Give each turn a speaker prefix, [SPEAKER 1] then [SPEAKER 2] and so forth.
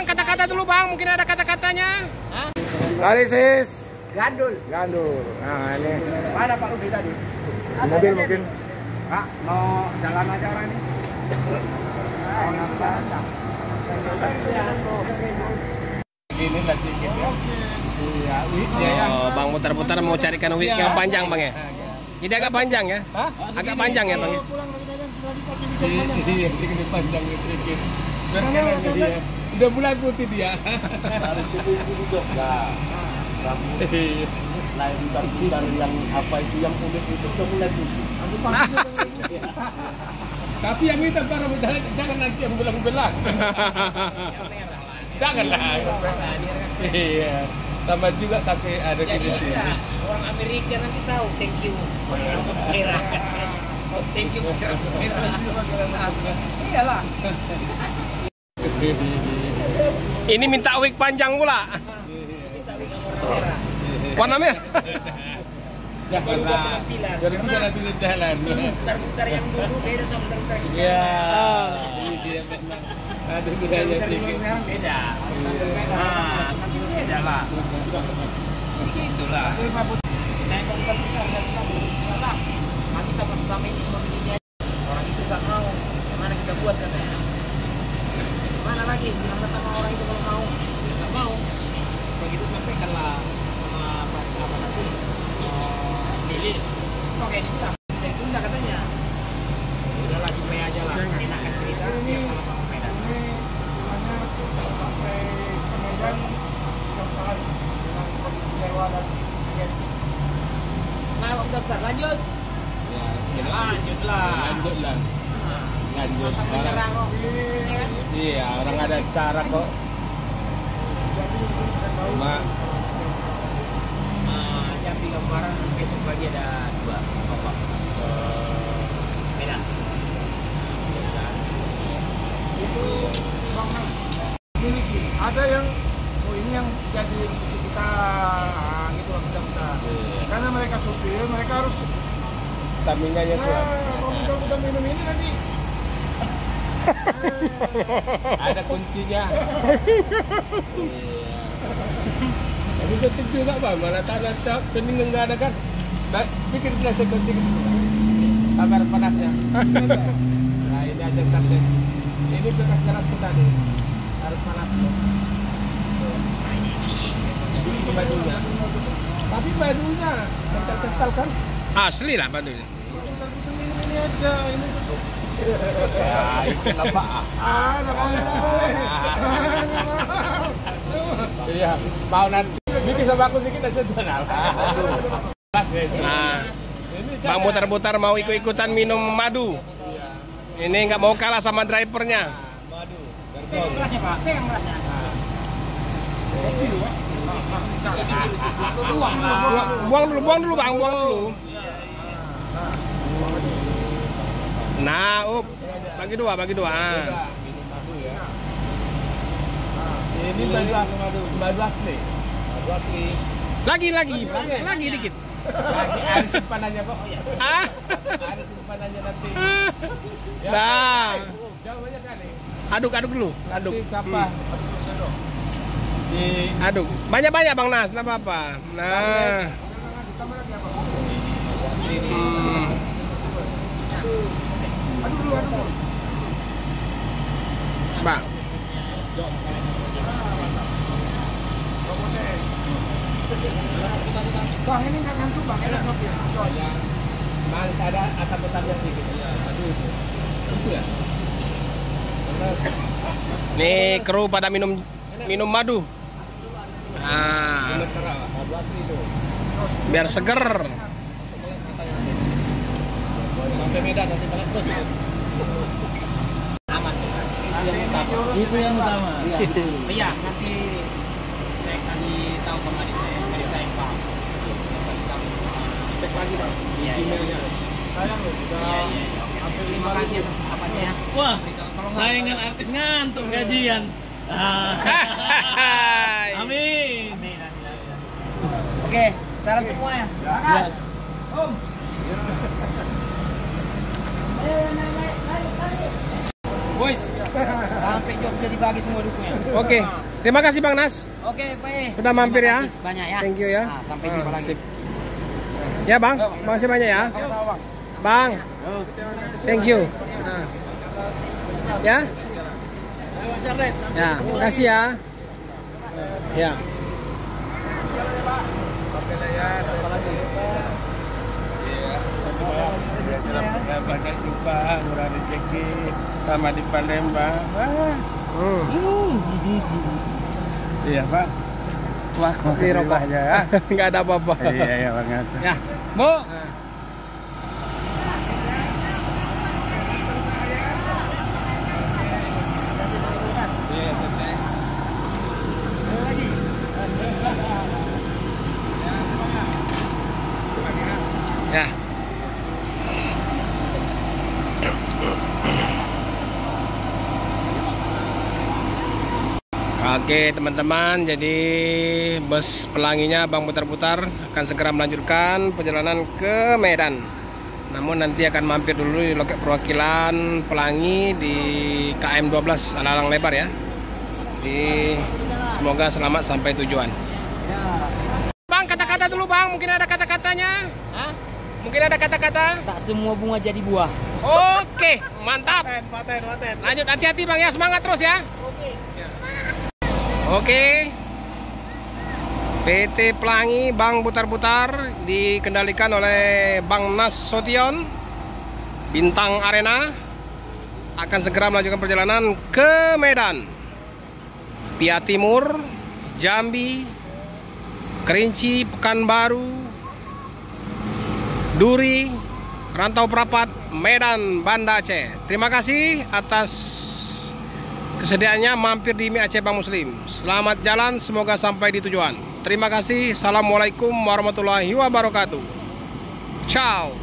[SPEAKER 1] bang, kata-kata dulu bang, mungkin ada kata-katanya.
[SPEAKER 2] Analisis
[SPEAKER 3] Gandul.
[SPEAKER 2] gandul. Nah ini
[SPEAKER 3] Mana Pak Rudi tadi?
[SPEAKER 2] di mobil mungkin.
[SPEAKER 3] Pak, mau jalan aja orang ini.
[SPEAKER 2] Ini lah sedikit ya. Iya, witnya ya.
[SPEAKER 1] Oh, bang muter-muter mau carikan wig yang panjang bang ya? Jadi agak panjang ya?
[SPEAKER 2] Hah?
[SPEAKER 1] Agak panjang ya bang? ya?
[SPEAKER 2] Iya, sedikit panjang sedikit. Biar keren dia. Udah mulai putih dia.
[SPEAKER 4] Harus seminggu duduk nah rambut lain butar-butar yang apa itu yang unik itu udah mulai putih
[SPEAKER 2] Tapi yang itu para jangan, jangan nanti yang belang-belang. Janganlah. Iya. Sama juga tapi ada gini sih.
[SPEAKER 3] enggak, orang Amerika nanti tahu thank you merah. Oh, thank you merah. Iyalah.
[SPEAKER 1] Ini minta wig panjang pula. Warna merah.
[SPEAKER 3] Penampilan. Karena-
[SPEAKER 2] jalan.
[SPEAKER 3] Mutar-mutar yang dulu beda sama mutar-mutar yang
[SPEAKER 2] Ya.
[SPEAKER 3] sekarang.
[SPEAKER 2] Ini dia memang. Sedikit.
[SPEAKER 3] sekarang beda. Nah, tapi beda lah. Kami sama-sama ini begini aja. Orang itu nggak mau. Mana kita buat katanya. Mana lagi? Bilang sama orang itu kalau mau. Dia nggak mau. Begitu sampaikanlah sama Pak apa tadi. Oh, Lili. Kok kayak ini bilang? Saya tunda katanya. Ya Udahlah jumpai aja lah. Enakan cerita. Biar sama-sama Medan. Nah, Pak Dokter, lanjut.
[SPEAKER 2] Ya, kira-
[SPEAKER 3] Lanjutlah.
[SPEAKER 2] Lanjutlah.
[SPEAKER 3] Nah,
[SPEAKER 2] Lanjut.
[SPEAKER 3] apa
[SPEAKER 2] Orang,
[SPEAKER 3] menyerang kok? Ya kan?
[SPEAKER 2] iya, orang ada cara kok. Cuma
[SPEAKER 3] Nah, Jambi gambaran besok pagi ada dua
[SPEAKER 2] eh,
[SPEAKER 3] Medan.
[SPEAKER 5] itu bang miliki ada yang oh ini yang jadi rezeki kita nah, gitu lah kita kita
[SPEAKER 2] Iya.
[SPEAKER 5] karena mereka supir mereka harus
[SPEAKER 2] stamina-nya
[SPEAKER 5] nah
[SPEAKER 2] kuat.
[SPEAKER 5] kalau kita kita minum ini nanti
[SPEAKER 2] Ada kuncinya. Iya. Tapi betul juga bang, mana tanah tak pening enggak ada kan? Nah, bikin kita kunci kabar panasnya. Nah ini aja tadi. Ini bekas keras kita nih. Harus panas loh. Ini bajunya. Tapi bajunya kental-kental kan?
[SPEAKER 1] Asli lah
[SPEAKER 5] minum ini aja ini tuh
[SPEAKER 2] Ya, itu apa?
[SPEAKER 5] ah
[SPEAKER 2] Iya, mau nanti bikin sama aku sedikit aja tuh. Nah,
[SPEAKER 1] Nah, bang muter-muter mau ikut-ikutan minum madu. Ini nggak mau kalah sama drivernya.
[SPEAKER 3] Pegang gelasnya, Pak. Pegang gelasnya.
[SPEAKER 1] Buang, buang dulu, buang dulu bang, buang dulu. Nah, up. Bagi dua, bagi dua. Ah.
[SPEAKER 2] Ini baju baju asli.
[SPEAKER 1] Lagi, lagi, lagi dikit.
[SPEAKER 2] Lagi ada simpanannya kok.
[SPEAKER 1] Ah,
[SPEAKER 2] Ada simpanannya nanti.
[SPEAKER 1] nah,
[SPEAKER 2] Jangan banyak kali.
[SPEAKER 1] aduk, aduk dulu, aduk.
[SPEAKER 2] Siapa? Si
[SPEAKER 1] Aduk. Banyak-banyak Bang Nas, enggak apa-apa. Nah. Hmm. Bang.
[SPEAKER 5] bang ini nggak ngantuk bang enak kopi
[SPEAKER 2] manis ada asam pesannya sedikit. Aduh itu. Itu ya.
[SPEAKER 1] Nih kru pada minum minum madu. Nah, biar seger.
[SPEAKER 2] Sampai Medan nanti balik terus itu.
[SPEAKER 3] Aman tuh, Pak.
[SPEAKER 2] Itu yang utama.
[SPEAKER 3] Iya, nanti saya kasih tahu sama adik saya, adik saya yang paham.
[SPEAKER 2] Cek lagi bang.
[SPEAKER 3] Iya, iya.
[SPEAKER 2] Emailnya. Sayang loh sudah.
[SPEAKER 3] Iya, iya, iya. Oke. Terima kasih atas apanya ya.
[SPEAKER 6] Wah, saingan artis ngantuk gajian. Amin.
[SPEAKER 3] Amin, amin, amin. Oke, salam semua ya.
[SPEAKER 6] Ya.
[SPEAKER 3] Sampai Jogja dibagi semua dukunya.
[SPEAKER 1] Oke. Terima kasih Bang Nas.
[SPEAKER 3] Oke, baik.
[SPEAKER 1] Sudah mampir ya.
[SPEAKER 3] kasih Banyak ya.
[SPEAKER 1] Thank you ya.
[SPEAKER 3] Nah, sampai
[SPEAKER 1] Ah,
[SPEAKER 3] jumpa lagi.
[SPEAKER 1] sip. Ya Bang, makasih banyak ya. Bang. Thank you. Ah. Ya. Ya, makasih ya. Ya.
[SPEAKER 2] banyak jumpa murah rezeki sama di Palembang Wah,
[SPEAKER 1] Hmm.
[SPEAKER 2] iya pak wah
[SPEAKER 1] Di rokok.
[SPEAKER 2] ya
[SPEAKER 1] Enggak ada apa-apa.
[SPEAKER 2] iya iya banget
[SPEAKER 1] Ya.
[SPEAKER 2] bu
[SPEAKER 1] Ya. Oke teman-teman, jadi bus pelanginya Bang Putar-Putar akan segera melanjutkan perjalanan ke Medan. Namun nanti akan mampir dulu di loket perwakilan pelangi di KM 12 Alalang Lebar ya. Di semoga selamat sampai tujuan. Bang, kata-kata dulu Bang, mungkin ada kata-katanya?
[SPEAKER 3] Hah?
[SPEAKER 1] Mungkin ada kata-kata?
[SPEAKER 3] Tak semua bunga jadi buah.
[SPEAKER 1] Oke, mantap. Lanjut hati-hati Bang ya, semangat terus ya. Oke. PT Pelangi Bang Putar-Putar dikendalikan oleh Bang Nas Sotion Bintang Arena akan segera melanjutkan perjalanan ke Medan. Pia Timur, Jambi, Kerinci, Pekanbaru, Duri, Rantau Prapat, Medan, Banda Aceh. Terima kasih atas kesediaannya mampir di Mi Aceh Bang Muslim. Selamat jalan, semoga sampai di tujuan. Terima kasih. Assalamualaikum warahmatullahi wabarakatuh. Ciao.